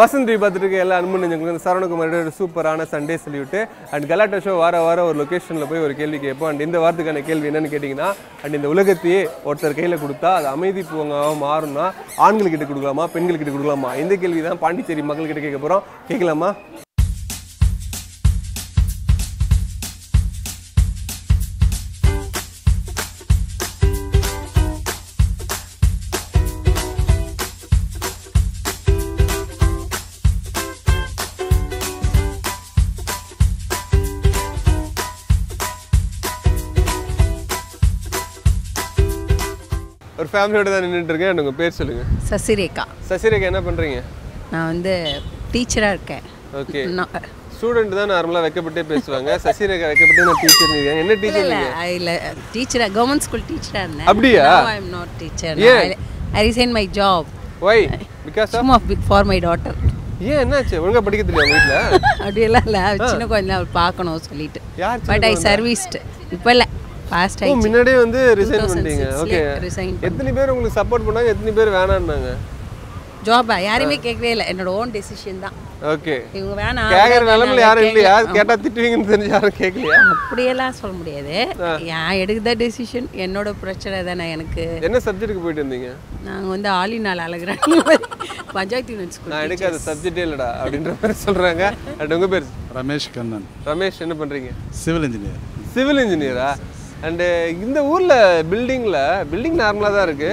வசந்தி பார்த்துட்டு எல்லா அன்பு நெஞ்சங்களுக்கு இந்த சரவணகுமாரோட ஒரு சூப்பரான சண்டே சொல்லிவிட்டு அண்ட் கலாட்டா ஷோ வார வாரம் ஒரு லொக்கேஷனில் போய் ஒரு கேள்வி கேட்போம். அண்ட் இந்த வாரத்துக்கான கேள்வி என்னன்னு கேட்டிங்கன்னா அண்ட் இந்த உலகத்தையே ஒருத்தர் கையில் கொடுத்தா அது அமைதி பூங்காவாக மாறும்னா ஆண்கள்கிட்ட கொடுக்கலாமா பெண்கள்கிட்ட கொடுக்கலாமா? இந்த கேள்வி தான் பாண்டிச்சேரி மக்கள்கிட்ட கேட்க போகிறோம் கேட்கலாமா? ஒரு ஃபேமிலியோட தான் நின்றுட்டு இருக்கேன் and உங்க பேர் சொல்லுங்க. சசிரேகா. சசிரேகா என்ன பண்றீங்க? நான் வந்து டீச்சராக இருக்கேன். ஓகே ஸ்டூடெண்ட் தான் நார்மலாக வைக்கப்பட்டே பேசுவாங்க. சசிரேகா வைக்கப்பட்டே நான் டீச்சர் என்ன டீச்சர் இல்லை இல்லை டீச்சராக கவர்மெண்ட் ஸ்கூல் டீச்சராக இருந்தேன். அப்படியா? I am not teacher? I resign my job why because of சும்மா ஃபார் மை டாட்டர் ஏன்? என்னாச்சு? ஒழுங்கா படிக்க உங்க வீட்ல? அப்படியெல்லாம் இல்லை. சின்ன குழந்தை அவள் பார்க்கணும் சொல்லிட்டு. பட் ஐ சர்வீஸ்டு இப்போ இல்லை. ஃபாஸ்ட் ஓ ஆயிடுச்சு. முன்னாடியே வந்து ரிசைன் 2006 பண்ணிட்டீங்க. ஓகே resign எத்தனை பேர் உங்களுக்கு சப்போர்ட் பண்ணாங்க? எத்தனை பேர் வேணான்னாங்க? ஜாபா யாருமே கேட்கவே இல்லை. என்னோட ஓன் டெசிஷன் தான். ஓகே இவங்க வேணாம் வேணாம், நிலமையில யாரும் இல்லையா? கேட்கல. கேட்டா திட்டுவீங்கன்னு தெரிஞ்சு யாரும் கேட்கலையா அப்படியெல்லாம் சொல்ல முடியாது. நான் எடுத்த டெசிஷன் என்னோட பிரச்சனை தானே எனக்கு. என்ன சப்ஜெக்ட்டுக்கு போயிட்டு இருந்தீங்க நாங்கள் வந்து ஆலினால் அழகிறேன். பஞ்சாயத்து யூனிட் ஸ்கூல் நான் எடுக்காத சப்ஜெக்டே இல்லடா அப்படின்ற மாதிரி சொல்றாங்க. அண்ட் உங்க பேர்? ரமேஷ் கண்ணன். ரமேஷ் என்ன பண்றீங்க? சிவில் இன்ஜினியர் சிவில் இன்ஜினியரா அண்டு இந்த ஊர்ல பில்டிங்ல பில்டிங் நார்மலா தான் இருக்கு.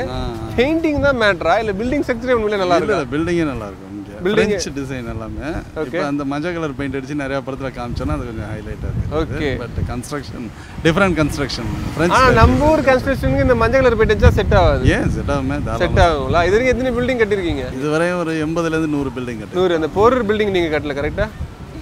பெயிண்டிங் தான் மேட்ரா இல்ல பில்டிங் செக்டரே உண்மையிலே நல்லா இருக்கு? பில்டிங்கே நல்லா இருக்கும் பிரெஞ்சு டிசைன் எல்லாமே. இப்போ அந்த மஞ்சள் கலர் பெயிண்ட் அடிச்சு நிறைய படத்துல காமிச்சோன்னா அது கொஞ்சம் Okay. இருக்கு பட் கன்ஸ்ட்ரக்ஷன் டிஃப்ரெண்ட் கன்ஸ்ட்ரக்ஷன் நம்ம ஊர் கன்ஸ்ட்ரக்ஷனுக்கு இந்த மஞ்சள் கலர் பெயிண்ட் செட் ஆகாது. ஏன்? செட் ஆகுமே? செட் ஆகுங்களா இது வரைக்கும் எத்தனை பில்டிங் கட்டிருக்கீங்க இதுவரையும் ஒரு எண்பதுலேருந்து நூறு பில்டிங் கட்டு நூறு. அந்த போரூர் பில்டிங் நீங்க கட்டல கரெக்டா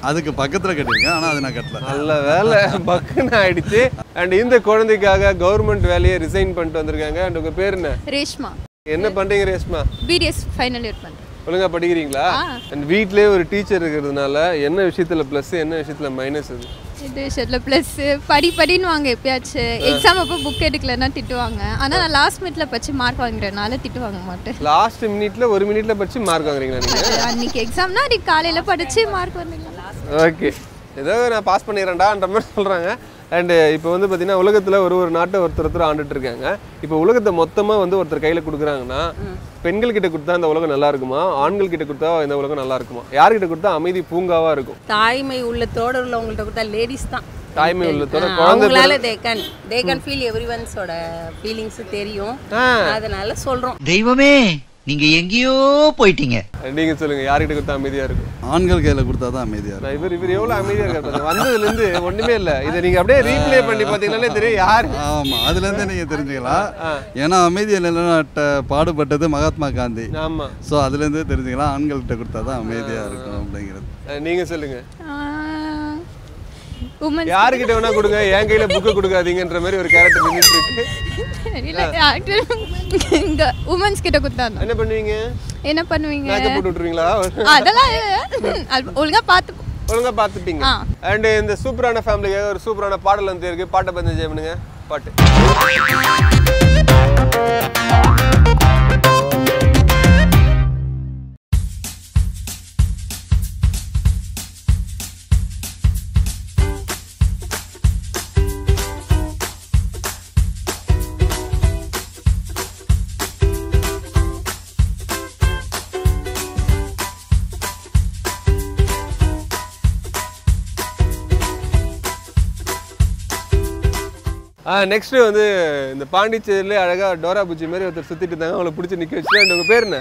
அதுக்கு பக்கத்தில் கட்டியிருக்கேன் ஆனால் அது நான் கட்டல. நல்ல வேலை. பக்குன்னு ஆயிடுச்சு. அண்ட் இந்த குழந்தைக்காக கவர்மெண்ட் வேலையை ரிசைன் பண்ணிட்டு வந்திருக்காங்க. அண்ட் உங்க பேர் என்ன? ரேஷ்மா. என்ன பண்றீங்க ரேஷ்மா? பிடிஎஸ் ஃபைனல் இயர் பண்ணுறேன் ஒழுங்கா படிக்கிறீங்களா? அண்ட் வீட்லயே ஒரு டீச்சர் இருக்கிறதுனால என்ன விஷயத்துல ப்ளஸ் என்ன விஷயத்துல மைனஸ் அது? இது ஷெட்டில் ப்ளஸ் படி படின்னு வாங்க எப்பயாச்சும் எக்ஸாம் அப்போ புக் எடுக்கலன்னா திட்டுவாங்க. ஆனால் நான் லாஸ்ட் மினிட்ல பச்சு மார்க் வாங்குறதுனால திட்டு வாங்க மாட்டேன் லாஸ்ட் மினிட்ல ஒரு மினிட்ல படிச்சு மார்க் வாங்குறீங்களா அன்னைக்கு எக்ஸாம்னா அன்னைக்கு காலையில் படித்து மார்க் வந்தீங்க ஓகே. ஏதோ நான் பாஸ் பண்ணிடுறேன்டான்ற மாதிரி சொல்கிறாங்க அண்டு இப்போ வந்து பார்த்தீங்கன்னா உலகத்தில் ஒரு ஒரு நாட்டை ஒருத்தர் ஒருத்தர் ஆண்டுட்டு இருக்காங்க. இப்போ உலகத்தை மொத்தமாக வந்து ஒருத்தர் கையில் கொடுக்குறாங்கன்னா பெண்கள் கிட்ட கொடுத்தா இந்த உலகம் நல்லா இருக்குமா? ஆண்கள் கிட்ட கொடுத்தா இந்த உலகம் நல்லா இருக்குமா? யார்கிட்ட கொடுத்தா அமைதி பூங்காவாக இருக்கும்? தாய்மை உள்ளத்தோடு உள்ளவங்கள்ட்ட கொடுத்தா லேடிஸ் தான். தாய்மை உள்ளத்தோட ஆ, குழந்தை அவங்களால they can they can feel every ஒன்ஸோட feelings தெரியும். அதனால சொல்கிறோம் தெய்வமே நீங்க எங்கேயோ போயிட்டீங்க. நீங்கள் சொல்லுங்கள் யார்கிட்ட கொடுத்தா அமைதியாக இருக்கும்? ஆண்கள் கையில் கொடுத்தா தான் அமைதியாக இருக்கும். இவர் இவர் எவ்வளோ அமைதியாக இருக்காரு பாருங்க. வந்ததுலேருந்து ஒன்றுமே இல்லை. இதை நீங்கள் அப்படியே ரீப்ளே பண்ணி பார்த்தீங்கன்னாலே தெரியும் யார். ஆமாம் அதுலேருந்தே நீங்கள் தெரிஞ்சுக்கலாம். ஏன்னா அமைதியை நிலைநாட்ட பாடுபட்டது மகாத்மா காந்தி. ஆமாம் ஸோ அதுலேருந்தே தெரிஞ்சுக்கலாம். ஆண்கள்கிட்ட கொடுத்தா தான் அமைதியாக இருக்கும் அப்படிங்கிறது. நீங்கள் சொல்லுங்கள் உமன் யாருக்கிட்ட வேணா கொடுங்க. என் கையில புக்கு கொடுக்காதீங்கன்ற மாதிரி ஒரு கேரக்டர் நின்றுட்டு இருக்கு இங்கே உமன்ஸ் கிட்ட கொடுத்தாங்க என்ன பண்ணுவீங்க? என்ன பண்ணுவீங்க? மேக்கப் போட்டு விட்டுருவீங்களா? அதெல்லாம் அது ஒழுங்கா பார்த்து ஒழுங்கா பார்த்துப்பீங்க. அண்ட் இந்த சூப்பரான ஃபேமிலிக்காக ஒரு சூப்பரான பாடல் வந்து இருக்கு. பாட்டை பத்தி என்ஜாய் பண்ணுங்க. பாட்டு. நெக்ஸ்ட் வந்து இந்த பாண்டிச்சேரியிலே அழகா டோரா பூச்சி மாதிரி ஒருத்தர் சுத்திட்டு இருந்தாங்க. அவங்கள பிடிச்சி நிக்க வச்சுட்டு and உங்க பேர் என்ன?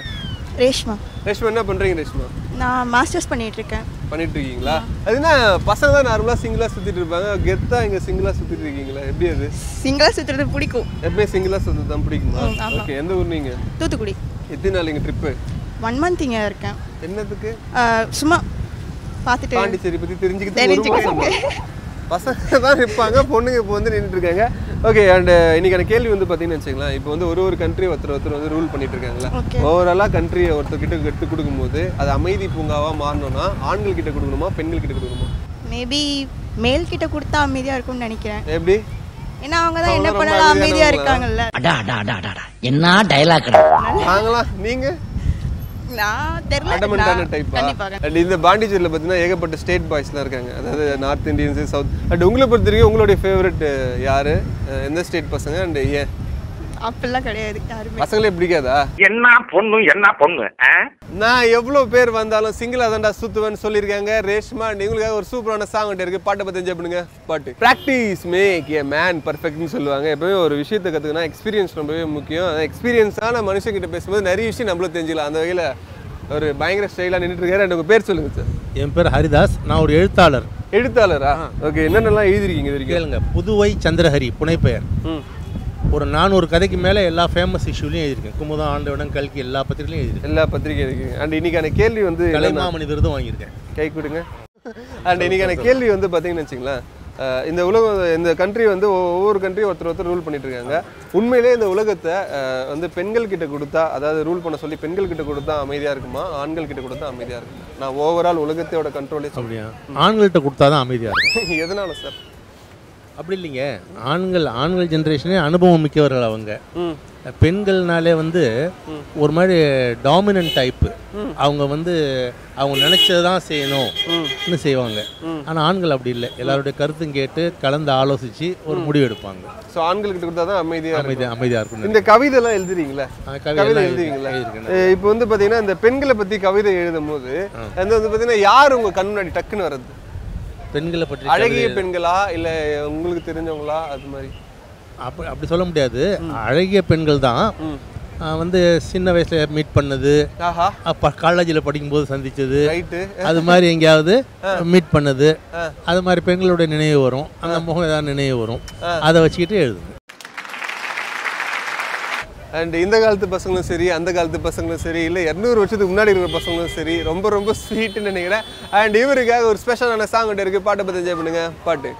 ரேஷ்மா. ரேஷ்மா என்ன பண்றீங்க ரேஷ்மா? நான் மாஸ்டர்ஸ் பண்ணிட்டு இருக்கேன் பண்ணிட்டு இருக்கீங்களா அது என்ன பசங்க தான் நார்மலா சிங்கிளா சுத்திட்டு இருப்பாங்க. கெத்தா இங்க சிங்கிளா சுத்திட்டு இருக்கீங்களா? எப்படி அது? சிங்கிளாக சுற்றுறது பிடிக்கும். எப்பவுமே சிங்கிளா சுத்தது தான் பிடிக்குமா. ஓகே எந்த ஊர் நீங்க? தூத்துக்குடி. எத்தனை நாள் இங்க ட்ரிப்பு ஒன் மந்த் இங்கே இருக்கேன். என்னத்துக்கு? ஆஹ் சும்மா பார்த்துட்டு பாண்டிச்சேரி பத்தி தெரிஞ்சுக்கிட்டு? பசங்க தான் இருப்பாங்க பொண்ணுங்க இப்போ வந்து நின்றுட்டு இருக்காங்க. ஓகே அண்ட் இன்னைக்கான கேள்வி வந்து பார்த்தீங்கன்னு வச்சுக்கலாம் இப்போ வந்து ஒரு ஒரு கண்ட்ரி ஒருத்தர் ஒருத்தர் வந்து ரூல் பண்ணிட்டு இருக்காங்களா. ஓவராலாக கண்ட்ரியை ஒருத்தர் கிட்ட எடுத்து கொடுக்கும்போது அது அமைதி பூங்காவா மாறணும்னா ஆண்கள் கிட்ட கொடுக்கணுமா பெண்கள் கிட்ட கொடுக்கணுமா? மேபி மேல் கிட்ட கொடுத்தா அமைதியாக இருக்கும்னு நினைக்கிறேன். எப்படி? ஏன்னா அவங்க தான் என்ன பண்ணலாம் அமைதியானவங்களா? இருக்காங்கல்ல. அடா அடா அடா அடா, என்ன டைலாக்டா நாங்களா நீங்க? நான் தெரியல கண்டிப்பாக. அண்ட் இந்த பாண்டிச்சேரியில் பார்த்தீங்கன்னா ஏகப்பட்ட ஸ்டேட் பாய்ஸ்லாம் இருக்காங்க. அதாவது நார்த் இந்தியன்ஸு சவுத் அண்ட் உங்களை பொறுத்த வரைக்கும் உங்களுடைய ஃபேவரட் யாரு? எந்த ஸ்டேட் பசங்க? அண்ட் ஏன்? அப்படிலாம் கிடையாது யாருமே. பசங்களே பிடிக்காதா? என்ன பொண்ணு என்ன பொண்ணு? நான் எவ்வளோ பேர் வந்தாலும் சிங்கிளா தான்டா சுத்துவேன்னு சொல்லியிருக்காங்க. ரேஷ்மா and இவங்களுக்காக ஒரு சூப்பரான சாங் ஒன்று இருக்கு. பாட்டை பற்றி என்ஜாய் பண்ணுங்க. பாட்டு. ப்ராக்டிஸ் மேக் ஏ மேன் பர்ஃபெக்ட்னு சொல்லுவாங்க. எப்பவுமே ஒரு விஷயத்தை கற்றுக்கினா எக்ஸ்பீரியன்ஸ் ரொம்பவே முக்கியம். அந்த எக்ஸ்பீரியன்ஸான மனுஷங்கிட்ட பேசும்போது நிறைய விஷயம் நம்மளும் தெரிஞ்சுக்கலாம். அந்த வகையில் ஒரு பயங்கர ஸ்டைலாக நின்றுட்டு இருக்காரு உங்க பேர் சொல்லுங்க சார் என் பேர் ஹரிதாஸ். நான் ஒரு எழுத்தாளர். எழுத்தாளரா? ஓகே என்னென்னலாம் எழுதிருக்கீங்க இது வரைக்கும்? கேளுங்க. புதுவை சந்திரஹரி புனைப்பெயர். ம். ஒரு நானூறு கதைக்கு மேலே எல்லா ஃபேமஸ் இஷ்யூலையும் எழுதியிருக்கேன். குமுதம் ஆண்டவனம் கல்கி எல்லா பத்திரிகையிலையும் எழுதியிருக்கேன். எல்லா பத்திரிகை இருக்கு அண்ட் இன்னைக்கான கேள்வி வந்து கலைமாமணி விருதும் வாங்கியிருக்கேன். கை கொடுங்க. அண்ட் இன்னைக்கான கேள்வி வந்து பார்த்தீங்கன்னு வச்சுங்களேன் இந்த உலகம் இந்த கண்ட்ரி வந்து ஒவ்வொரு- கண்ட்ரி ஒருத்தர் ஒருத்தர் ரூல் பண்ணிட்டு இருக்காங்க உண்மையிலே இந்த உலகத்தை வந்து பெண்கள் கிட்ட கொடுத்தா அதாவது ரூல் பண்ண சொல்லி பெண்கள் கிட்ட கொடுத்தா அமைதியா இருக்குமா? ஆண்கள் கிட்ட கொடுத்தா அமைதியா இருக்குமா? நான் ஓவரால் உலகத்தோட கண்ட்ரோலே சொல்றேன். ஆண்கள்கிட்ட கொடுத்தா தான் அமைதியாக இருக்கும். எதனால சார்? அப்படி இல்லைங்க. ஆண்கள் ஆண்கள் ஜென்ரேஷனே அனுபவம் மிக்கவர்கள் அவங்க. பெண்கள்னாலே வந்து ஒரு மாதிரி டாமினன்ட் டைப்பு அவங்க வந்து அவங்க நினைச்சதை தான் செய்யணும்னு செய்வாங்க. ஆனால் ஆண்கள் அப்படி இல்லை. எல்லாருடைய கருத்தும் கேட்டு கலந்து ஆலோசித்து ஒரு முடிவு எடுப்பாங்க. ஸோ ஆண்கள் கிட்ட கொடுத்தா தான் அமைதியா இருக்கும். அமைதியாக அமைதியாக இருக்கும். இந்த கவிதைலாம் எழுதுறீங்களா? கவிதை அஹ் இப்போ வந்து பார்த்தீங்கன்னா இந்த பெண்களை பத்தி கவிதை எழுதும் போது வந்து பார்த்தீங்கன்னா யார் உங்க கண் முன்னாடி டக்குன்னு வர்றது? பெண்களை பற்றி அழகிய பெண்களா இல்ல உங்களுக்கு தெரிஞ்சவங்களா? அது மாதிரி. அப்படி அப்படி சொல்ல முடியாது. அழகிய பெண்கள் தான். வந்து சின்ன வயசுல மீட் பண்ணது. ஆஹா. அப்போ காலேஜில் படிக்கும்போது சந்திச்சது. ரைட்டு அது மாதிரி எங்கேயாவது மீட் பண்ணது. அது மாதிரி பெண்களுடைய நினைவு வரும். அந்த முகம் ஏதாவது நினைவு வரும். அதை வச்சுக்கிட்டு எழுதுங்க அண்ட் இந்த காலத்து பசங்களும் சரி அந்த காலத்து பசங்களும் சரி இல்லை இரநூறு வருஷத்துக்கு முன்னாடி இருக்கிற பசங்களும் சரி ரொம்ப ரொம்ப ஸ்வீட்டுன்னு நினைக்கிறேன். அண்ட் இவருக்காக ஒரு ஸ்பெஷலான சாங் ஒன்று இருக்குது பாட்டை பற்றி என்ஜாய் பண்ணுங்கள் பாட்டு.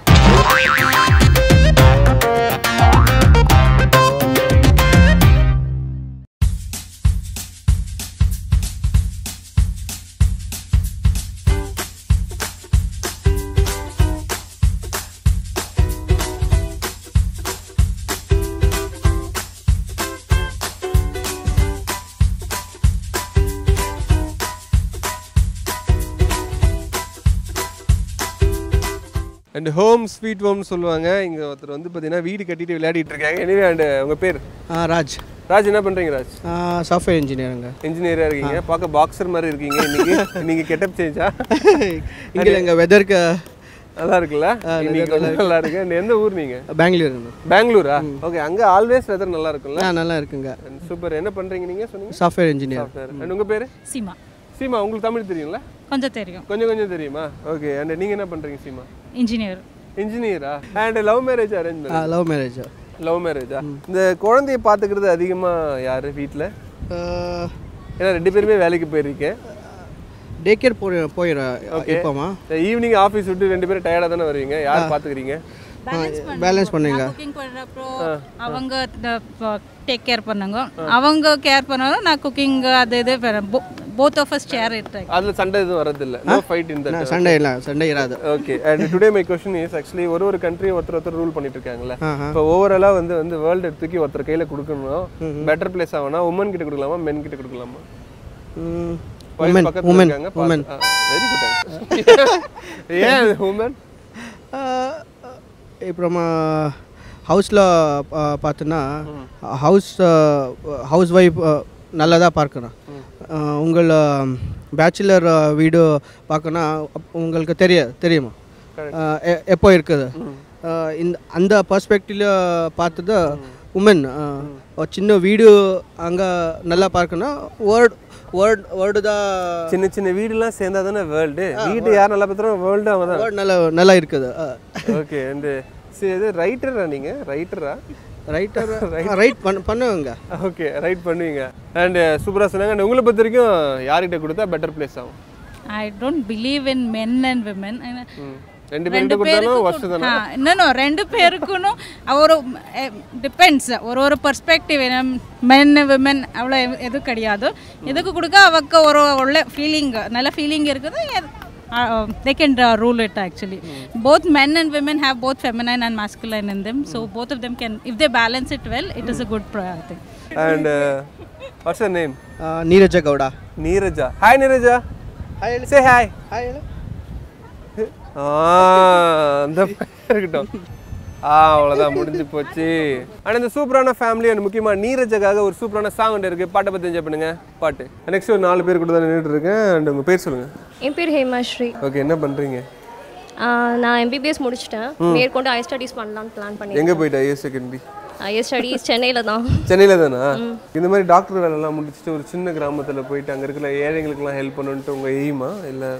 அண்ட் ஹோம் ஸ்வீட் ஹோம்னு சொல்லுவாங்க. இங்கே ஒருத்தர் வந்து பார்த்தீங்கன்னா வீடு கட்டிட்டு விளையாடிட்டு இருக்காங்க. எனவே அண்ட் உங்கள் பேர்? ராஜ். ராஜ் என்ன பண்ணுறீங்க ராஜ்? சாஃப்ட்வேர் இன்ஜினியருங்க இன்ஜினியராக இருக்கீங்க. பார்க்க பாக்ஸர் மாதிரி இருக்கீங்க. இன்னைக்கு நீங்கள் கெட்டப் சேஞ்சா இங்கே எங்கள் வெதருக்கு நல்லா இருக்குல்ல? நல்லா இருக்கு. எந்த ஊர் நீங்கள் பெங்களூருங்க பெங்களூரா ஓகே அங்கே ஆல்வேஸ் வெதர் நல்லா இருக்கும்ல? ஆ நல்லா இருக்குங்க. சூப்பர் என்ன பண்ணுறீங்க நீங்கள் சொன்னீங்க. சாஃப்ட்வேர் இன்ஜினியர் உங்கள் பேர்? சீமா. சீமா உங்களுக்கு தமிழ் தெரியுங்களா கொஞ்சம் தெரியும். கொஞ்சம் கொஞ்சம் தெரியுமா? ஓகே அண்ட் நீங்கள் என்ன பண்ணுறீங்க சீமா? இன்ஜினியர் இன்ஜினியரா அண்ட் லவ் மேரேஜ் அரேஞ்ச் ஆ லவ் மேரேஜ் லவ் மேரேஜா இந்த குழந்தைய பார்த்துக்கிறது அதிகமாக யார் வீட்டில் ஏன்னா ரெண்டு பேருமே வேலைக்கு போயிருக்கேன் டே கேர் போய் போயிடுறேன் இப்போமா ஈவினிங் ஆஃபீஸ் விட்டு ரெண்டு பேரும் டயர்டாக தானே வருவீங்க? யார் பார்த்துக்கிறீங்க? பேலன்ஸ் பண்ணுங்க. குக்கிங் பண்ணுறப்போ அவங்க டேக் கேர் பண்ணாங்க. அவங்க கேர் பண்ணாங்க நான் குக்கிங் அது இது both of us share it அதில் சண்டை எதுவும் வரதில்ல நோ ஃபைட் இந்த சண்டே இல்லை சண்டே இராது. Okay and today my question is actually ஒரு ஒரு கண்ட்ரி ஒருத்தர் ஒருத்தர் ரூல் பண்ணிட்டு இருக்காங்கல்ல. ஆஹா. இப்போ ஓவராலாக வந்து வந்து வேர்ல்டு தூக்கி ஒருத்தர் கையில் கொடுக்கணும் பெட்டர் பிளேஸ் ஆகணும் உமன் கிட்ட கொடுக்கலாமா மென் கிட்ட கொடுக்கலாமா? உமன் பக்கத்துல உமன் இருக்காங்க, உமன் good answer. ஏன் உமன் இப்போ நம்ம ஹவுஸில் பார்த்தோன்னா ஹவுஸ் ஹவுஸ் ஒய்ஃப் நல்லதாக பார்க்கணும். அஹ், உங்கள் பேச்சுலர் வீடு பார்க்கணும் அப்- உங்களுக்கு தெரிய தெரியுமா? எப்போ இருக்குது? இந்த அந்த பர்ஸ்பெக்டிவ்ல பார்த்தது உமன் சின்ன வீடு அங்கே நல்லா பார்க்கணும் வேர்ட் வேர்ட் வேர்டு தான். சின்ன சின்ன வீடுலாம் சேர்ந்தா தானே வேர்ல்டு வீடு யார் நல்லா பார்த்துறோம் வேர்ல்டு அவன் தான். நல்லா நல்லா இருக்குது ஓகே அண்ட் சரி இது ரைட்டரா நீங்க? ரைட்டரா ரைட்டர் ரைட் பண்ண பண்ணுவாங்க. ஓகே ரைட் பண்ணுவீங்க. அண்ட் சூப்பராக சொன்னாங்க. And உங்களை பொறுத்த வரைக்கும் யார்கிட்ட கொடுத்தா பெட்டர் பிளேஸ் ஆகும்? I don't believe in men and women ரெண்டு தானே? இன்னும் ரெண்டு பேருக்கும் ஒரு டிபெண்ட்ஸ் ஒரு ஒரு பர்ஸ்பெக்டிவ் மென் விமன் அவ்வளோ எது கிடையாது. எதுக்கு கொடுக்க? அவக்கு ஒரு ஒಳ್ಳೆ ஃபீலிங் நல்ல ஃபீலிங் இருக்குது. Uh, um, they can rule it actually. Mm. Both men and women have both feminine and masculine in them, so both of them can, if they balance it well, it is a good priority. And uh, what's your name? Uh, Neeraja Gowda. Neeraja. Hi Neeraja. Hi. Say hi. Hi. Ah, the dog. ஆ அவ்வளோதான் முடிஞ்சு போச்சு. ஆனால் இந்த சூப்பரான family and முக்கியமாக நீரஜக்காக ஒரு சூப்பரான சாங் ஒன்று இருக்குது பாட்டை பற்றி என்ஜாய் பண்ணுங்க. பாட்டு. நெக்ஸ்ட் ஒரு நாலு பேர் கூட தான் நின்றுட்டு இருக்கேன். அண்ட் உங்கள் பேர் சொல்லுங்கள் என் பேர் ஹேமாஸ்ரீ ஓகே என்ன பண்ணுறீங்க நான் எம்பிபிஎஸ் முடிச்சிட்டேன். மேற்கொண்டு ஹை ஸ்டடீஸ் பண்ணலாம்னு பிளான் எங்கே பண்ணியிருக்கேன் போயிட்டா ஐஎஸ் செகண்டரி ஹையர் ஸ்டடீஸ் சென்னையில் தான். சென்னையில் தானா? இந்த மாதிரி டாக்டர் வேலைலாம் முடிச்சுட்டு ஒரு சின்ன கிராமத்தில் போயிட்டு அங்கே இருக்கிற ஏழைங்களுக்குலாம் ஹெல்ப் பண்ணணுன்ட்டு உங்கள் எய்மா இல்லை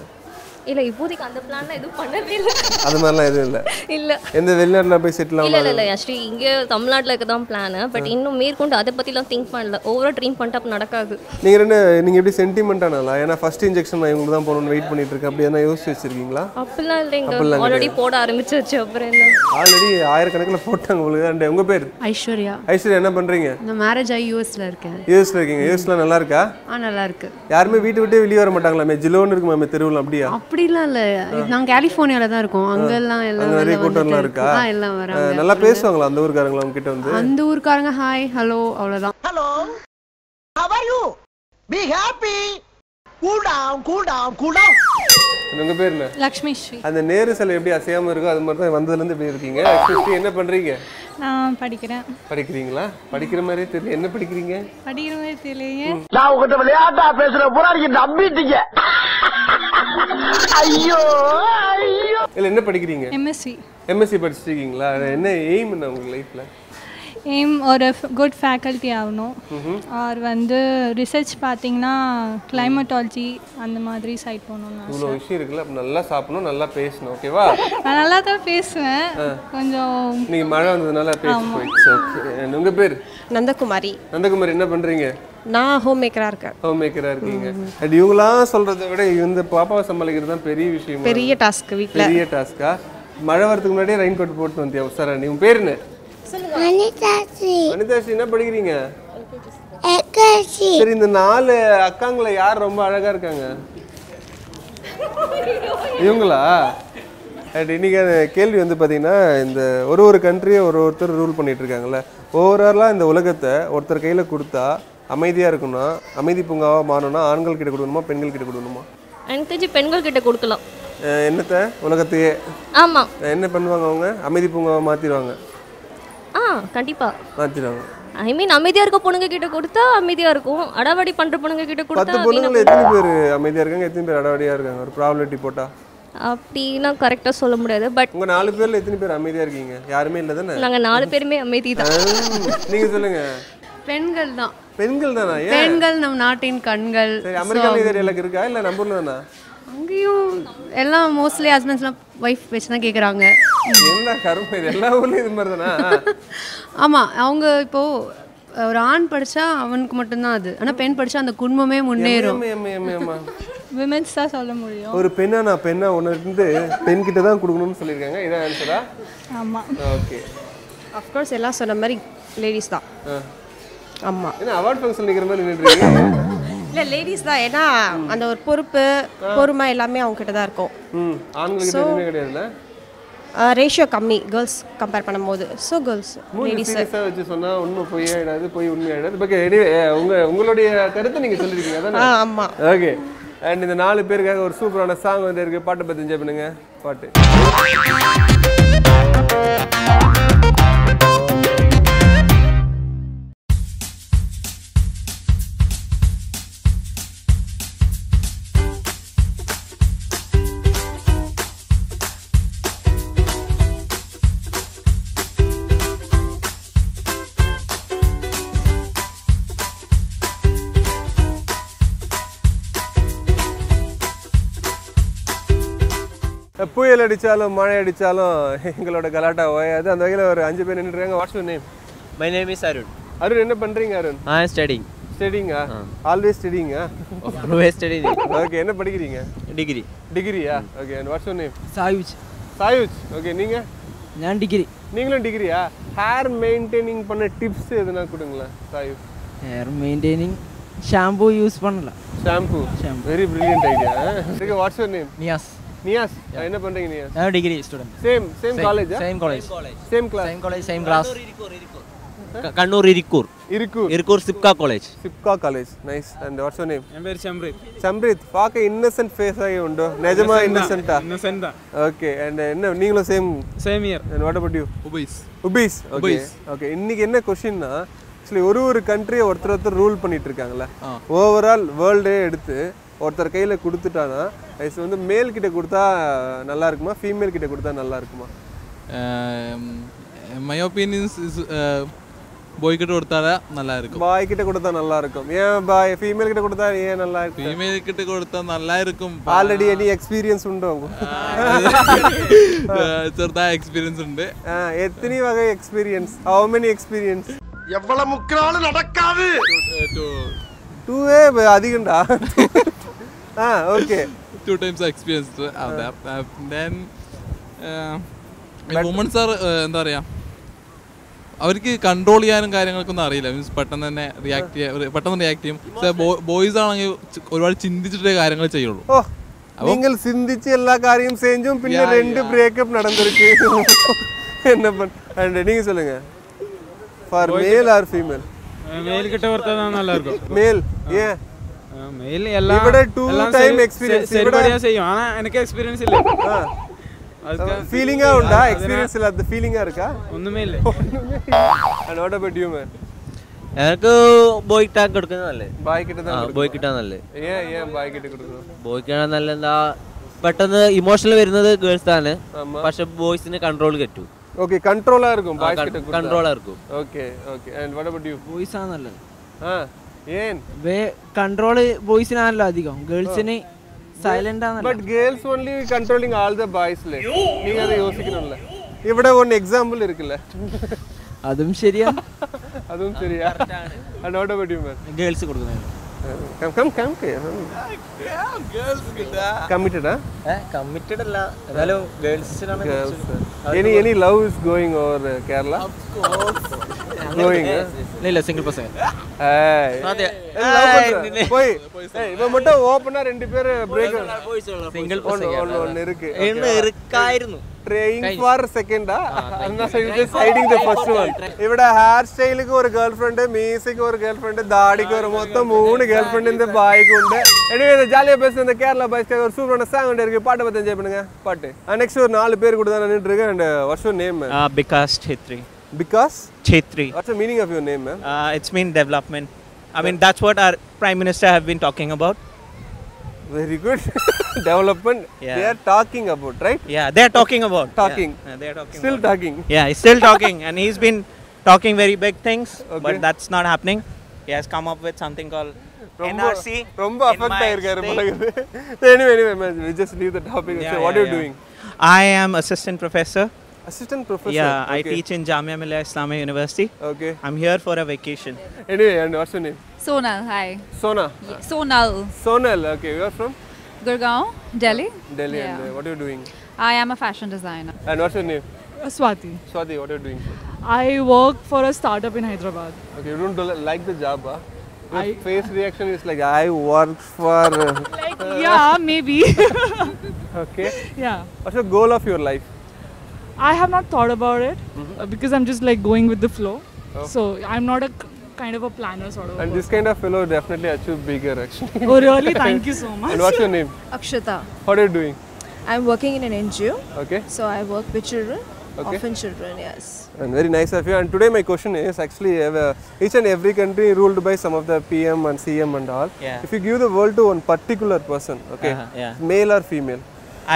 இல்லை இப்போதைக்கு அந்த பிளான்லாம் எதுவும் பண்ணவே இல்லை. அது மாதிரிலாம் எதுவும் இல்லை? இல்லை. எந்த வெளிநாட்டில் போய் செட்டில் இல்லை இல்லை ஆக்சுவலி இங்கே தமிழ்நாட்டில் இருக்க தான் பிளானு பட் இன்னும் மேற்கொண்டு அதை பற்றிலாம் திங்க் பண்ணல. ஓவராக ட்ரீம் பண்ணிட்டு அப்போ நடக்காது. நீங்கள் ரெண்டு நீங்கள் எப்படி சென்டிமெண்ட்டானாலா ஏன்னா ஃபர்ஸ்ட் இன்ஜெக்ஷன் நான் இவங்களுக்கு தான் போகணும்னு வெயிட் பண்ணிட்டு இருக்கேன். அப்படி எதனா யோசிச்சு வச்சிருக்கீங்களா? அப்படிலாம் இல்லைங்க ஆல்ரெடி போட ஆரம்பிச்சிருச்சு அப்புறம் என்ன? ஆல்ரெடி ஆயிரக்கணக்கில் போட்டாங்க உங்களுக்கு அண்ட் உங்கள் பேர்? ஐஸ்வர்யா. ஐஸ்வர்யா என்ன பண்ணுறீங்க நான் மேரேஜ் ஆகி யூஎஸ்ல இருக்கேன். யூஎஸ்ல இருக்கீங்க. யூஎஸ்லாம் நல்லா இருக்கா? ஆ நல்லா இருக்கு. யாருமே வீட்டை விட்டே வெளியே வர மாட்டாங்களாமே? ஜிலோன்னு இருக்குமாமே தெருவில் அப்படியா? அப்படிலாம் இல்லை. நாங்கள் கலிஃபோர்னியால தான் இருக்கோம். அங்கெல்லாம் எல்லாம் நிறைய கூட்டம்லாம் இருக்கா? எல்லாம் வராங்க. நல்லா பேசுவாங்களா? அந்த ஊருக்காரங்களா அவங்க கிட்ட வந்து? அந்த ஊருக்காரங்க ஹாய் ஹலோ அவ்வளோதான் hello how are you be happy cool down cool down cool down உங்க பேர் என்ன? லக்ஷ்மி ஸ்ரீ. அந்த நேரு சிலை எப்படி அசையாம இருக்கோ அது மாதிரி தான் வந்ததுலேருந்து இப்படி இருக்கீங்க. என்ன பண்றீங்க? நான் படிக்கிறேன். படிக்கிறீங்களா? படிக்கிற மாதிரியே தெரியல. என்ன படிக்கிறீங்க? படிக்கிற மாதிரி தெரியலையே. நான் உங்ககிட்ட விளையாட்டா பேசுற பூரா நீங்க நம்பிட்டீங்க ஐயோ ஐயோ. இல்ல என்ன படிக்கிறீங்க? எம்எஸ்சி எம்எஸ்சி படிச்சிருக்கீங்களா? என்ன எய்ம் என்ன உங்க லைஃப்ல எய்ம் ஒரு குட் ஃபேக்கல்ட்டி ஆகணும். ஆர் வந்து ரிசர்ச் பார்த்தீங்கன்னா கிளைமட்டாலஜி அந்த மாதிரி சைட் போகணும்னு ஆசை. இவ்வளோ விஷயம் இருக்குல்ல நல்லா சாப்பிடணும் நல்லா பேசணும் ஓகேவா நான் நல்லா தான் பேசுவேன் கொஞ்சம் நீங்க மழை வந்ததுனால பேசி ஓகே உங்க பேர்? நந்தகுமாரி. நந்தகுமார் என்ன பண்றீங்க? நான் ஹோம் மேக்கராக இருக்கேன். ஹோம் மேக்கரா இருக்கீங்க அண்ட் இவங்களாம் சொல்றதை விட இந்த பாப்பாவை சமாளிக்கிறது தான் பெரிய விஷயம் பெரிய டாஸ்க் வீட்டில் பெரிய டாஸ்கா மழை வரதுக்கு முன்னாடியே ரெயின் கோட் போட்டு வந்தியா சார் நீ உன் பேர் என்ன? அனிதாஸ்ரீ என்ன படிக்கிறீங்க? சரி இந்த நாலு அக்காங்களை யார் ரொம்ப அழகா இருக்காங்க? இவங்களா? அண்ட் இன்னைக்கு அந்த கேள்வி வந்து பார்த்தீங்கன்னா இந்த ஒரு ஒரு கண்ட்ரியை ஒரு ஒருத்தர் ரூல் பண்ணிட்டு இருக்காங்கல்ல. ஓவராலாக இந்த உலகத்தை ஒருத்தர் கையில் கொடுத்தா அமைதியாக இருக்கணும்னா அமைதி பூங்காவாக மாறணும்னா ஆண்கள் கிட்ட கொடுக்கணுமா பெண்கள் கிட்ட கொடுக்கணுமா? எனக்கு தெரிஞ்சு பெண்கள் கிட்ட கொடுக்கலாம். என்னத்தை? உலகத்தையே. ஆமாம் என்ன பண்ணுவாங்க அவங்க? அமைதி பூங்காவை மாற்றிடுவாங்க ஆ கண்டிப்பாக மாற்றிடுவாங்க ஐ மீன் அமைதியாக இருக்க பொண்ணுங்க கிட்ட கொடுத்தா அமைதியாக இருக்கும். அடாவடி பண்ணுற பொண்ணுங்க கிட்ட பத்து கொடுத்தா பொண்ணுங்கள வீணா எத்தனை பேர் அமைதியாக இருக்காங்க? எத்தனை பேர் அடவடியாக இருக்காங்க? ஒரு ப்ராபபிலிட்டி போட்டா? அப்படின்னா கரெக்டாக சொல்ல முடியாது பட் உங்க நாலு பேர்ல எத்தனை பேர் அமைதியாக இருக்கீங்க? யாருமே இல்லை தானே? நாங்கள் நாலு பேருமே அமைதி தான். நீங்க சொல்லுங்க. பெண்கள் தான். பெண்கள் தானா? பெண்கள் நம் நாட்டின் கண்கள். சரி அமெரிக்கா ஏரியாவில் இருக்கா? இல்லை நம்ம ஊர்ல தானா? அங்கேயும் எல்லாம் மோஸ்ட்லி ஹஸ்பண்ட்ஸ்லாம் ஒய்ஃப் பேச்சு தான் கேட்குறாங்க என்ன கருமை இது? எல்லா ஊர்லயும் இது மாதிரி தானா ஆமாம் அவங்க இப்போது ஒரு ஆண் படித்தா அவனுக்கு மட்டும்தான் அது. ஆனால் பெண் படித்தா அந்த குடும்பமே முன்னேறும். விமென்ஸ் தான் சொல்ல முடியும். ஒரு பெண்ணா நான் பெண்ணா ஒன்று இருந்து பெண் கிட்ட தான் கொடுக்கணும்னு சொல்லியிருக்காங்க. இதான் ஆன்சரா ஆமாம் ஓகே. அஃப்கோர்ஸ் எல்லாம் சொன்ன மாதிரி லேடிஸ் தான். ஆமாம் என்ன அவார்ட் ஃபங்க்ஷன் நிற்கிற மாதிரி நின்றுருக்கீங்க இல்லை லேடிஸ் தான். ஏன்னா அந்த ஒரு பொறுப்பு பொறுமை எல்லாமே அவங்க கிட்ட தான் இருக்கும். ம் ஆண்களுக்கு கிடையாதுல்ல? ரேஷியோ கம்மி. கேர்ள்ஸ் கம்பேர் பண்ணும்போது. ஸோ கேர்ள்ஸ் லேடிஸ் வச்சு சொன்னா உண்மை பொய்யாயிடாது பொய் உண்மையாயிடாது பட் எனிவே உங்க உங்களுடைய கருத்தை நீங்க சொல்லிருக்கீங்க அதானே? ஆ, ஆமா. ஓகே அண்ட் இந்த நாலு பேருக்காக ஒரு சூப்பரான சாங் வந்து இருக்கு. பாட்டை பத்தி என்ஜாய் பாட்டு. அடிச்சாலும் மழை அடிச்சாலும் எங்களோட கலாட்டா ஓயாது அந்த வகையில் ஒரு அஞ்சு பேர் நின்றுருக்காங்க. What's your name My name is Arun. Arun என்ன பண்றீங்க அருண் am studying. ஸ்டடிங்கா ஆல்வேஸ் ஸ்டடிங்கா Always studying. ஓகே என்ன படிக்கிறீங்க? Degree. டிகிரியா okay and what's your name Sayuj. Sayuj. Okay நீங்க? நான் டிகிரி நீங்களும் டிகிரியா ஹேர் மெயின்டைனிங் பண்ண டிப்ஸ் எதுனா கொடுங்களேன் Sayuj. Hair maintaining shampoo use பண்ணல shampoo very brilliant idea okay what's your name Niyas Niyas என்ன பண்றீங்க நியாஸ்? நான் degree student same same college same college same class same college same class Kannur Irikkur Irikkur Irikkur Sibga college Sibga college nice and what's your name ఎం పేరు చంబ్రిత్ సంప్రీత్ பார்க்க Innocent face ஆகி உண்டு நிஜமா இன்னசென்ட்டா Innocent okay and என்ன நீங்களும் same same year and what about you Ubais Ubais okay okay இன்னைக்கு என்ன கொஸ்டின்னா ஆக்சுவலி ஒரு ஒரு கண்ட்ரியை ஒருத்தர் ஒருத்தர் ரூல் பண்ணிட்டு இருக்காங்கல்ல. ஓவரால் வேர்ல்டே எடுத்து ஒருத்தர் கையில் கொடுத்துட்டானா இட்ஸ் வந்து மேல் கிட்ட கொடுத்தா நல்லா இருக்குமா? ஃபீமேல் கிட்ட கொடுத்தா நல்லா இருக்குமா? மை ஒப்பீனியன்ஸ் இஸ் பாய் கிட்ட கொடுத்தாரா நல்லா இருக்கும். பாய் கிட்ட கொடுத்தா நல்லா இருக்கும். ஏன் பாய் ஃபீமேல் கிட்ட கொடுத்தா ஏன் நல்லா இருக்கும் ஃபீமேல் கிட்ட கொடுத்தா நல்லா இருக்கும். ஆல்ரெடி எனி எக்ஸ்பீரியன்ஸ் உண்டோ? எக்ஸ்பீரியன்ஸ் உண்டு. எத்தனை வகை எக்ஸ்பீரியன்ஸ் എക്സ്പീരിയൻസ് ഹൗ எக்ஸ்பீரியன்ஸ் எவ்வளவு എവ്വള മുക്കാള് നടക്കാതെ டூ ഏ அதிகம்டா. எவ்வளவு முக்கினாலும் நடக்காது டூவே அதிகம்டா ஆ okay two times experience then womens are എന്താ പറയാ അവർക്ക് കൺട്രോൾ ചെയ്യാനും കാര്യങ്ങൾക്കൊന്നും അറിയില്ല മീൻസ് പെട്ടെന്ന് തന്നെ റിയാക്ട് ചെയ്യാൻ പെട്ടെന്ന് റിയാക്ട് ചെയ്യും ബോയ്സ് ആണെങ്കിൽ ചി- ഒരുപാട് ചിന്തിച്ചിട്ടേ കാര്യങ്ങൾ ചെയ്യുള്ളൂ ஓ நீங்கள் சிந்திச்சு எல்லா காரியம் செஞ்சும் பின்ன Yeah, ரெண்டு பிரேக்கப் நடந்திருக்கு என்ன பண்ண and நீங்க சொல்லுங்க for male or female mail കിട്ട കൊടുത്താൽ நல்லா இருக்கும் மேல் ஏன் ഇവിടെ ടൈം എക്സ്പീരിയൻസ് ഇവിടെ ചെയ്യും. എക്സ്പീരിയൻസ് ഫീലിംഗാ ഉണ്ടാ? എക്സ്പീരിയൻസ് ഫീലിംഗാ ബോയ് ബോയ് ബോയ് പെട്ടെന്ന് ഇമോഷണൽ വരുന്നത് ഗേൾസ് ആണ്. പക്ഷെ ബോയ്സിന് കൺട്രോൾ കിട്ടു. കൺട്രോൾ ആയിരിക്കും. കൺട്രോൾ ആയിരിക്കും. ആൻഡ് വാട്ട് യു ആ. കൺട്രോൾ ബോയ്സിനാണല്ലോ അധികം. ഗേൾസിന് silent but girls only controlling the boys അത് ഇവിടെ ഒന്ന് എക്സാമ്പിൾ ഇരിക്കില്ല? അതും ശരിയാ. അതും ശരിയാ. ഗേൾസ് കൊടുക്കുന്നത്. കം കം കം കമ്മിറ്റഡ് ആ കമ്മിറ്റഡ് അല്ല. ഇനി ഇനി love is going over Kerala going eh? ഇല്ല സിംഗിൾ പേഴ്സൺ ஏய். അതെ. ஏய், love ஏய், பண்ற. நின்னு. போய் ஏய், இவன் மட்டும் ஓப்பனா ரெண்டு பேர் பிரேக் സിംഗിൾ ஒன்னு ஒன்னு ஒன்னு இருக்கு ഇന്ന് ഇറുക്കായിരുന്നു ട്രെയിൻ ഫോർ സെക്കൻഡാ സൈഡിങ് ദ ഫസ്റ്റ് വൺ ഇവിടെ ഹെയർ സ്റ്റൈലിക്ക് ഒരു ഗേൾ ഫ്രണ്ട് മ്യൂസിക്ക് ഒരു ഗേൾ ഫ്രണ്ട് தாடிக்கு ஒரு மொத்தம் மூணு கேர்ள் ஃப்ரெண்ட் இந்த பாய்க்கு உண்டு எனவே இந்த ஜாலியா பேசுற இந்த கேரளா பாய்ஸ்க்கு ஒரு சூப்பரான சாங் ஒன்று இருக்கு பாட்டை பத்தி என்ஜாய் பண்ணுங்க பாட்டு நெக்ஸ்ட் ஒரு நாலு பேர் கூட தான் நின்றுட்டு இருக்கேன் and what's your name Bikas Chetri. Bikas Chetri. What's the meaning of your name ma'am Uh, it's mean development. I mean, that's what our Prime Minister have been talking about. Very good development Yeah. they are talking about right Yeah, they're talking about. Talking. Yeah, they're talking. Still about. talking. Yeah, he's still talking, and he's been talking very big things, Okay. but that's not happening. He has come up with something called ரொம்ப NRC. ரொம்ப in affect my ஆயிருக்காரு state. பழகுது anyway anyway man, we just leave the topic and Yeah, say what yeah, are you yeah. doing I am assistant professor. assistant professor Yeah, I teach in Jamia Millia Islamic University. Okay. I'm here for a vacation. anyway and what's your name Sonal, hi. Sona Sonal, Sonal okay you are from Gurgaon, Delhi. Delhi Yeah. and uh, what are you doing I am a fashion designer. and what's your name Swati. Swati what are you doing I work for a startup in Hyderabad. okay you don't like the job huh? Your I- face reaction is like I work for uh, yeah, maybe. okay yeah. what's your goal of your life I have not thought about it uh, because I'm just like going with the flow. Oh. So I'm not a k- kind of a planner sort of. a and this kind of fellow definitely achieve bigger actually Oh, really? Thank you so much. and what's your name Akshata. what are you doing I'm working in an NGO. okay So I work with children, Okay. orphan children, yes. And very nice of you. And today my question is actually uh, each and every country ruled by some of the PM and CM and all. Yeah. If you give the world to one particular person, okay, Uh-huh, yeah. male or female,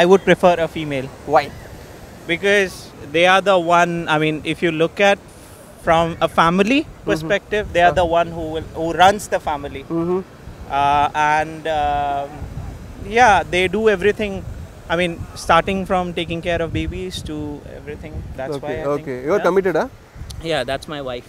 I would prefer a female. Why? Because they are the one. I mean, if you look at from a family perspective, they are the one who will who runs the family. Uh, and um, yeah, they do everything. I mean, starting from taking care of babies to everything. That's okay, why. I okay, think, you are yeah. committed, huh? Yeah, that's my wife.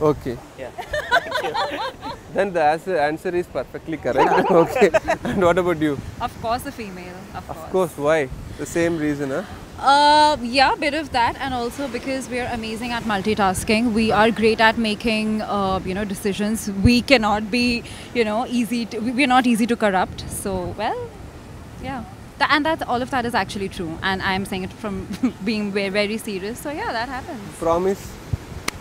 Okay. Yeah. then the answer, answer is perfectly correct. okay. And what about you? Of course, a female. Of course. Of course, why? The same reason, huh? Uh, yeah, bit of that, and also because we are amazing at multitasking. We are great at making, uh, you know, decisions. We cannot be, you know, easy. To, we are not easy to corrupt. So, well, yeah, and that all of that is actually true. And I am saying it from being very, very serious. So yeah, that happens. Promise.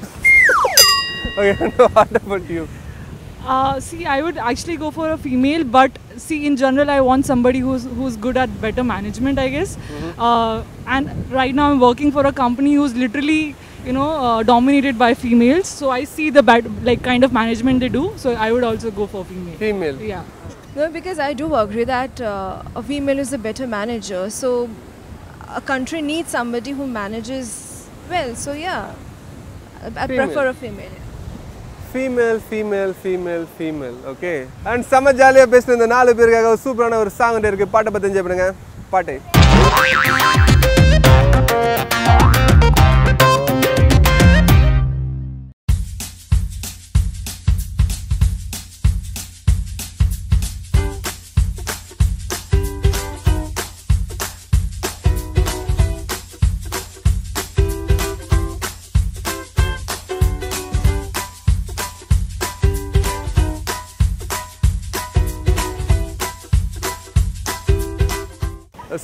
okay, no, what about you? Uh, see, I would actually go for a female, but see, in general, I want somebody who's who's good at better management, I guess. Uh, and right now, I'm working for a company who's literally, you know, uh, dominated by females. So I see the bad, like, kind of management they do. So I would also go for female. Female. Yeah. No, because I do agree that uh, a female is a better manager. So a country needs somebody who manages well. So yeah, I, I Female. prefer a female. Female female female female okay and செம்ம ஜாலியாக பேசின இந்த நாலு பேருக்காக ஒரு சூப்பரான ஒரு song இருக்குது பாட்டை பற்றி என்ஜாய் பண்ணுங்க. பாட்டு.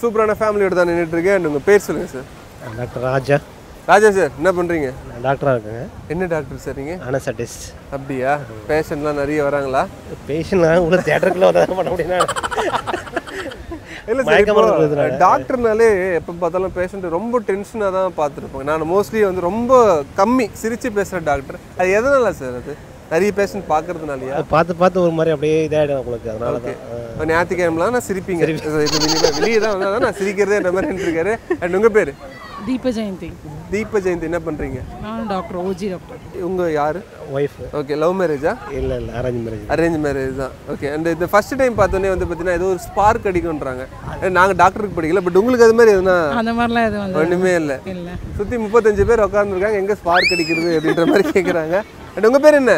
சூப்பரான ஃபேமிலியோட தான் நின்றுட்டு இருக்கேன். and உங்க பேர் சொல்லுங்க sir doctor Raja. Raja sir என்ன பண்றீங்க? டாக்டராக இருக்குங்க. என்ன டாக்டர் சார் நீங்க? அனசட்டிஸ்ட் அப்படியா? பேஷண்ட்லாம் நிறைய வராங்களா? பேஷண்ட் உள்ள தேட்டருக்குள்ள வந்தால் பண்ண முடியுமா இல்ல சார். டாக்டர்னாலே எப்போ பார்த்தாலும் பேஷண்ட் ரொம்ப டென்ஷனாக தான் பார்த்துருப்போம் நான் மோஸ்ட்லி வந்து ரொம்ப கம்மி சிரிச்சு பேசுகிற டாக்டர். அது எதனால சார் அது? நிறைய பேஷண்ட் பார்க்கறதுனாலயா? பார்த்து பார்த்து ஒரு மாதிரி அப்படியே இதாகிடும் உங்களுக்கு அதனால தான். ஞாயிற்றுக்கிழமெலாம் நான் சிரிப்பீங்க. இது வெளியே தான் வந்தால் நான் சிரிக்கிறதே இந்த மாதிரி இருக்காரு அண்ட் உங்கள் பேர்? தீப ஜெயந்தி. தீப ஜெயந்தி என்ன பண்ணுறீங்க நான் டாக்டர் ஓஜி டாக்டர். உங்க யாரு? ஒய்ஃப் ஓகே லவ் மேரேஜா இல்லை இல்லை அரேஞ்ச் மேரேஜ் அரேஞ்ச் மேரேஜ் தான். ஓகே அண்ட் இந்த ஃபர்ஸ்ட் டைம் பார்த்தோன்னே வந்து பார்த்தீங்கன்னா ஏதோ ஒரு ஸ்பார்க் அடிக்கும்ன்றாங்க. நாங்கள் டாக்டருக்கு படிக்கல பட் உங்களுக்கு அது மாதிரி எதுனா? அந்த மாதிரிலாம் எதுவும் ஒன்றுமே இல்லை. இல்லை. சுற்றி முப்பத்தஞ்சு பேர் உட்காந்துருக்காங்க எங்கே ஸ்பார்க் அடிக்கிறது அப்படின்ற மாதிரி கேட்குறாங்க அண்ட் உங்கள் பேர் என்ன?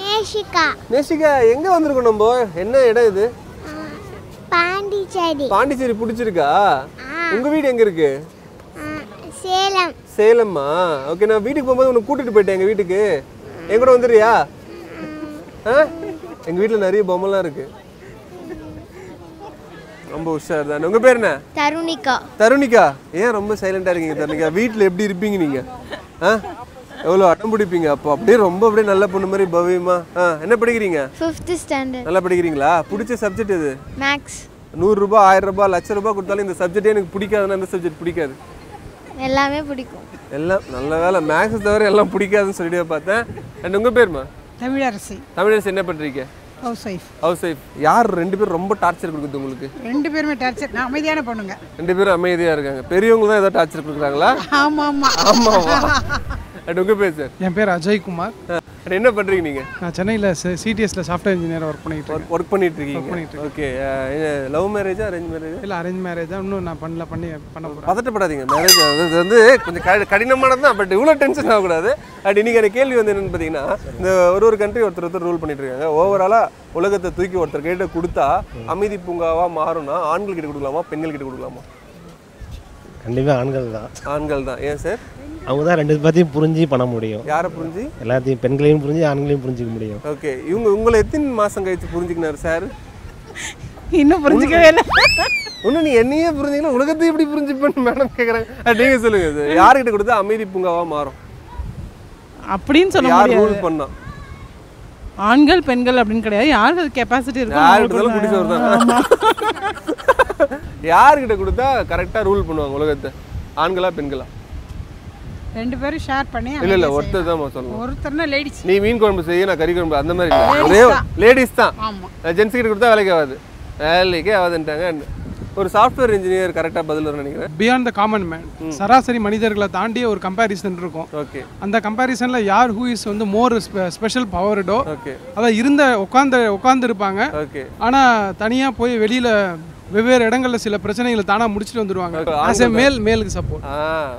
நேஷிகா. நேஷிகா எங்கே வந்திருக்கோம் நம்ம? என்ன இடம் இது? பாண்டிச்சேரி. பாண்டிச்சேரி பிடிச்சிருக்கா? உங்கள் வீடு எங்கே இருக்கு? சேலம். சேலம்மா? ஓகே நான் வீட்டுக்கு போகும்போது உன்னை கூட்டிட்டு போயிட்டேன் எங்கள் வீட்டுக்கு. என் கூட வந்துடுறியா? ஆ? எங்கள் வீட்டில் நிறைய பொம்மைலாம் இருக்கு. ரொம்ப உஷார் தான். உங்கள் பேர் என்ன? தருணிகா. தருணிகா? ஏன் ரொம்ப சைலண்டாக இருக்கீங்க தருணிகா? வீட்டில் எப்படி இருப்பீங்க நீங்கள் ஆ? எவ்வளோ அடம் பிடிப்பீங்க அப்போ? அப்படியே ரொம்ப அப்படியே நல்ல பொண்ணு மாதிரி பவியமா ஆ என்ன படிக்கிறீங்க? ஃபிஃப்த் ஸ்டாண்டர்ட் நல்லா படிக்கிறீங்களா? பிடிச்ச சப்ஜெக்ட் எது? மேக்ஸ் நூறுரூபா ஆயிரம் ரூபாய் லட்ச ரூபாய் கொடுத்தாலும் இந்த சப்ஜெக்டே எனக்கு பிடிக்காதுன்னா இந்த சப்ஜெக்ட் பிடிக்காது? எல்லாமே பிடிக்கும். எல்லாம் நல்ல வேலை. மேக்ஸ் தவிர எல்லாம் பிடிக்காதுன்னு சொல்லிட்டு பார்த்தேன். அண்ட் உங்கள் பேருமா? தமிழரசி. தமிழரசு என்ன பண்ணுறீங்க ஹவுஸ் ஒய்ஃப் ஹவுஸ் ஒய்ஃப் யார் ரெண்டு பேரும் ரொம்ப டார்ச்சர் கொடுக்குது உங்களுக்கு? ரெண்டு பேருமே டார்ச்சர் நான் அமைதியான பொண்ணுங்க. ரெண்டு பேரும் அமைதியாக இருக்காங்க. பெரியவங்க தான் ஏதோ டார்ச்சர் கொடுக்குறாங்களா? ஆமா ஆமா ஆமாவா அண்ட் உங்கள் பேர் சார் என் பேர் அஜய்குமார். என்ன பண்ணுறீங்க நீங்கள் நான் சென்னையில் சிடிஎஸ்ல சாஃப்ட்வேர் இன்ஜினியர் ஒர்க் பண்ணிட்டு இருக்கேன். ஒர்க் பண்ணிட்டு இருக்கீங்க. பண்ணிட்டு ஓகே லவ் மேரேஜா அரேஞ்ச் மேரேஜா இல்லை அரேஞ்ச் மேரேஜ் தான் இன்னும் நான் பண்ணல பண்ணி பண்ண போகிறேன் பதட்டப்படாதீங்க. மேரேஜ் அது வந்து கொஞ்சம் கடி- கடினமானது தான் பட் இவ்வளோ டென்ஷன் ஆகக்கூடாது. அண்ட் இன்னைக்கு எனக்கு கேள்வி வந்து என்னன்னு பார்த்தீங்கன்னா இந்த ஒரு ஒரு கண்ட்ரி ஒருத்தர் ஒருத்தர் ரூல் பண்ணிட்டு இருக்காங்க. ஓவராலாக உலகத்தை தூக்கி ஒருத்தர் கிட்ட கொடுத்தா அமைதி பூங்காவா மாறும்னா ஆண்கள் கிட்ட கொடுக்கலாமா பெண்கள் கிட்ட கொடுக்கலாமா? கண்டிப்பாக ஆண்கள் தான். ஆண்கள் தான். ஏன் சார் அவங்க தான் ரெண்டு பேர்த்தையும் புரிஞ்சு பண்ண முடியும். யாரை புரிஞ்சு? எல்லாத்தையும் பெண்களையும் புரிஞ்சு ஆண்களையும் புரிஞ்சுக்க முடியும். ஓகே. இவங்க உங்களை எத்தனை மாதம் கழிச்சு புரிஞ்சுக்கினாரு சார்? இன்னும் புரிஞ்சுக்கவே இல்லை. இன்னும் நீ என்னையே புரிஞ்சுக்கணும் உலகத்தை எப்படி புரிஞ்சுப்பேன்னு மேடம் கேட்குறாங்க நீங்கள் சொல்லுங்க சார் யார்கிட்ட கொடுத்தா அமைதி பூங்காவா மாறும்? அப்படின்னு சொல்ல யார் ரூல் பண்ணா? ஆண்கள் பெண்கள் அப்படின்னு கிடையாது. யாருக்கு கெப்பாசிட்டி இருக்கோ யார்கிட்ட அவங்களுக்கு பிடிச்சவர் தான். யார்கிட்ட கொடுத்தா கரெக்டாக ரூல் பண்ணுவாங்க உலகத்தை. ஆண்களா பெண்களா? ரெண்டு பேரும் ஷேர் பண்ணி இல்ல இல்ல ஒருத்தர். தான் சொல்லணும் ஒருத்தர்னா லேடிஸ் நீ மீன் குழம்பு செய்ய நான் கறி குழம்பு அந்த மாதிரி ஒரே. லேடிஸ் தான். ஆமா. ஜென்ஸ் கிட்ட கொடுத்தா வேலைக்கு ஆகாது. வேலைக்கே ஆகாதுன்ட்டாங்க. ஒரு சாஃப்ட்வேர் இன்ஜினியர் கரெக்டாக பதில் வரும்னு நினைக்கிறேன். பியாண்ட் த காமன் மேன் சராசரி மனிதர்களை தாண்டி ஒரு கம்பேரிசன் இருக்கும். ஓகே அந்த கம்பேரிசனில் யார் ஹூ இஸ் வந்து மோர் ஸ்பெஷல் பவர்டோ ஓகே அதான் இருந்த உட்காந்து உட்காந்து இருப்பாங்க ஓகே ஆனால் தனியாக போய் வெளியில் வெவ்வேறு இடங்கள்ல சில பிரச்சனைகளை தானாக முடிச்சுட்டு வந்துடுவாங்க. ஆஸ் மேல் மேலுக்கு சப்போர்ட்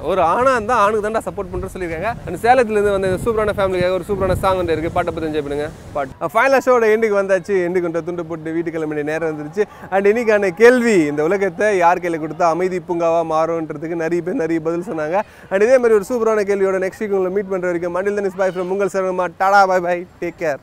ஒரு ஆணா இருந்தா ஆணுக்கு தான்டா சப்போர்ட் பண்ற சொல்லியிருக்காங்க. அந்த சேலத்துல இருந்து வந்த சூப்பரான ஃபேமிலிக்காக ஒரு சூப்பரான சாங் வந்து இருக்கு. பாட்டை பத்தி என்ஜாய் பண்ணுங்க பாட்டு. ஃபைனல் ஷோட எண்டுக்கு வந்தாச்சு. எண்டுக்கு கொண்ட துண்டு போட்டு வீட்டுக்கு கிளம்பிய நேரம் வந்துருச்சு அண்ட் இன்னைக்கான கேள்வி இந்த உலகத்தை யார் கையில கொடுத்தா அமைதி பூங்காவா மாறும்ன்றதுக்கு நிறைய பேர் நிறைய பதில் சொன்னாங்க. அண்ட் இதே மாதிரி ஒரு சூப்பரான கேள்வியோட நெக்ஸ்ட் வீக் உங்களை மீட் பண்ற வரைக்கும் மண்டில் தன் இஸ் பை ஃப்ரம் உங்கள் சர்வமா tata bye bye take care